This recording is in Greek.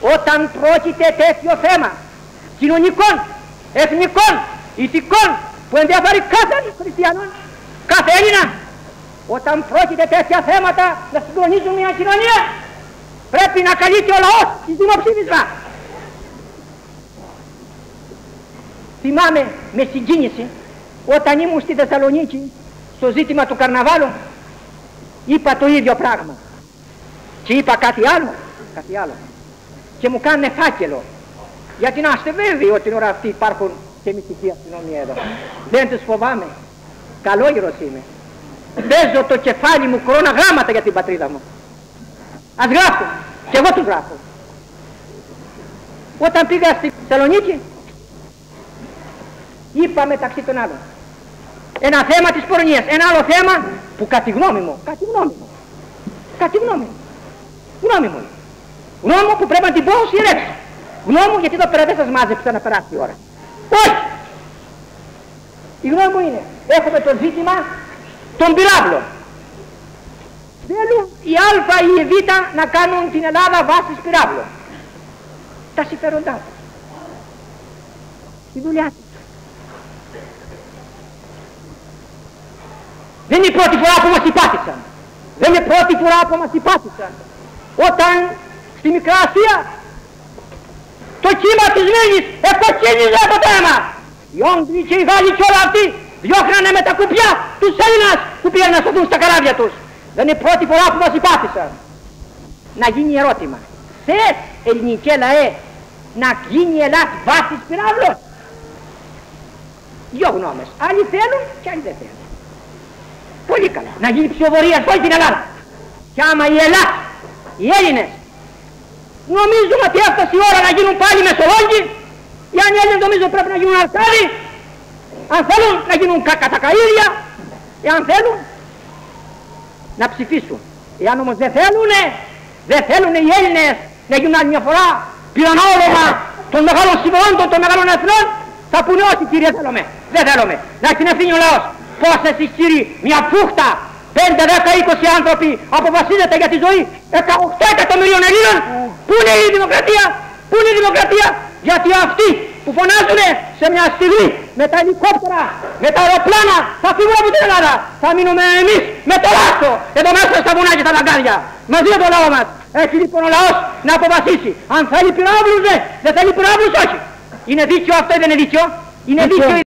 όταν πρόκειται τέτοιο θέμα κοινωνικών, εθνικών, ηθικών που ενδιαφέρει κάθε χριστιανός, κάθε Έλληνας, όταν πρόκειται τέτοια θέματα να συγκλονίζουν μια κοινωνία, πρέπει να καλείται ο λαός στη δημοψήφισμα. Θυμάμαι με συγκίνηση όταν ήμουν στη Θεσσαλονίκη στο ζήτημα του καρναβάλου είπα το ίδιο πράγμα και είπα κάτι άλλο, κάτι άλλο και μου κάνουν φάκελο. Γιατί να είστε βέβαιοι ότι την ώρα αυτή υπάρχουν και μυστική αστυνομία εδώ. Δεν τους φοβάμαι. Καλό ήρωος είμαι. Παίζω το κεφάλι μου κορώνα γράμματα για την πατρίδα μου. Ας γράφω. Και εγώ τους γράφω. Όταν πήγα στη Θεσσαλονίκη είπα μεταξύ των άλλων ένα θέμα της πορνείας, ένα άλλο θέμα που κατά τη γνώμη μου, κατά τη γνώμη μου, κατά τη γνώμη μου, γνώμη μου, γνώμη μου που πρέπει να την πω σειρέψω, γνώμη μου γιατί εδώ πέρα δεν σας μάζεψα να περάσει η ώρα. Όχι! Η γνώμη μου είναι, έχουμε το ζήτημα των πυράβλων. Θέλουν η Α ή η Β να κάνουν την Ελλάδα βάσης πυράβλων. Τα συμφέροντά τους. Τη δουλειά τους. Δεν είναι η πρώτη φορά που μας υπάθησαν. Δεν είναι η πρώτη φορά που μας υπάθησαν. Όταν στη Μικρά Ασία το κύμα της Μήνης εποκίνησε από το αίμα. Οι Όγγλοι και οι Γάλλοι και όλα αυτοί διώχνανε με τα κουπιά τους Έλληνας που πήγαν να σωθούν στα καράβια τους. Δεν είναι η πρώτη φορά που μας υπάθησαν. Να γίνει ερώτημα. Θες ελληνικέ λαέ να γίνει η Ελλάδα βάσης πυράβλος; Δυο γνώμες. Άλλοι θέλουν και άλλοι δεν θέλουν. Πολύ καλά. Να γίνει ψηφοφορία σε όλη την Ελλάδα. Και άμα οι Ελλάδα, οι Έλληνες, νομίζουν ότι έφτασε η ώρα να γίνουν πάλι μεσολόγοι, οι αν οι Έλληνες νομίζουν πρέπει να γίνουν αρκάδοι, αν θέλουν να γίνουν κατακαΐδια, εάν θέλουν να ψηφίσουν. Εάν όμως δεν θέλουν, δεν θέλουν οι Έλληνες να γίνουν άλλη μια φορά πυρανόλογα των μεγάλων συμφωνών των μεγάλων εθνών, θα πούνε όχι κύριε θέλουμε, δεν θέλουμε. Να έχει την ευθύνη ο λαός. Πώς εσείς κύριοι, μια φούχτα, 5, 10, 20 άνθρωποι αποφασίζετε για τη ζωή 8 εκατομμυρίων Ελλήνων. Πού είναι η δημοκρατία, πού είναι η δημοκρατία, γιατί αυτοί που φωνάζουν σε μια στιγμή με τα ελικόπτερα, με τα αεροπλάνα θα φύγουν από την Ελλάδα. Θα μείνουμε εμείς με το λάστο εδώ μέσα στα βουνά και στα λαγκάδια. Μαζί με το λαό μας. Έχει λοιπόν ο λαός να αποφασίσει. Αν θέλει πυράβλους ναι, δεν θέλει πυράβλους όχι. Είναι δίκαιο αυτό ή δεν είναι δίκαιο; Είναι δίκαιο